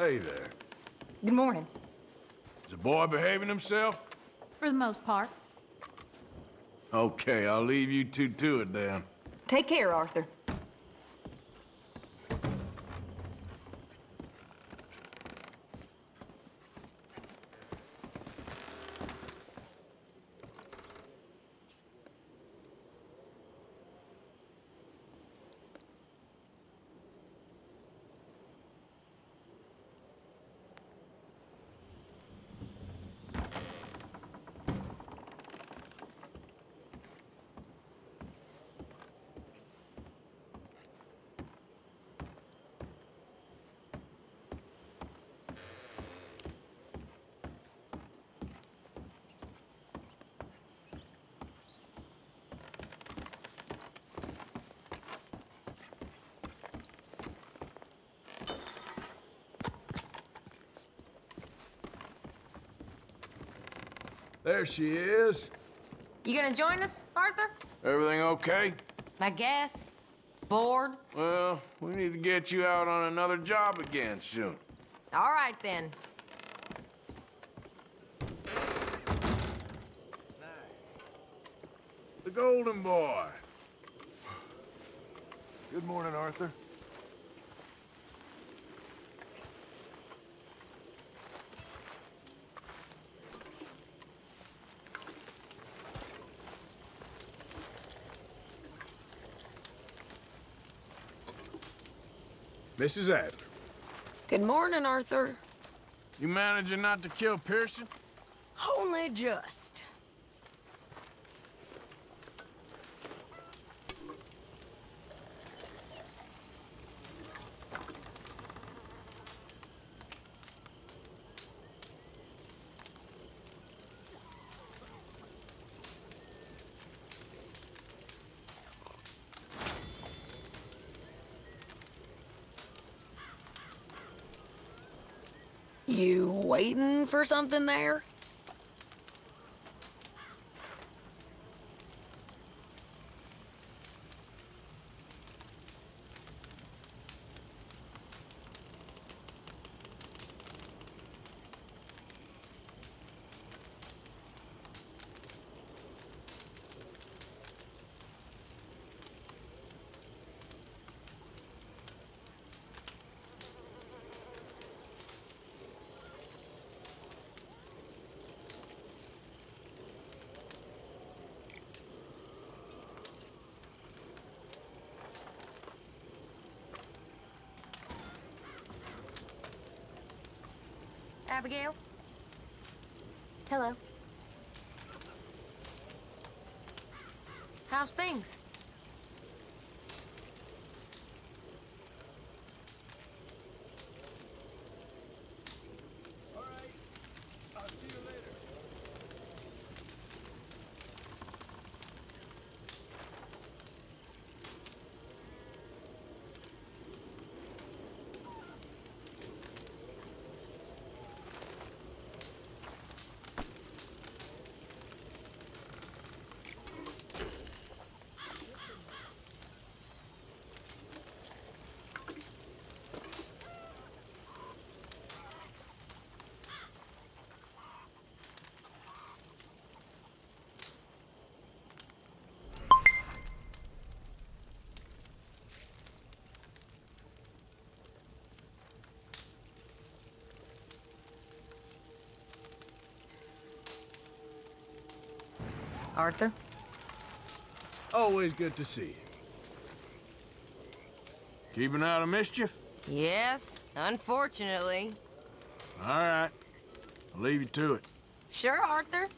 Hey there. Good morning. Is the boy behaving himself? For the most part. Okay, I'll leave you two to it then. Take care, Arthur. There she is. You gonna join us, Arthur? Everything okay? I guess. Bored? Well, we need to get you out on another job again soon. All right, then. Nice. The Golden Boy. Good morning, Arthur. Mrs. Adler, Good morning, Arthur. you managing not to kill Pearson? Only just. You waiting for something there? Abigail? Hello. How's things? Arthur? Always good to see you. Keeping out of mischief? Yes, unfortunately. All right. I'll leave you to it. Sure, Arthur.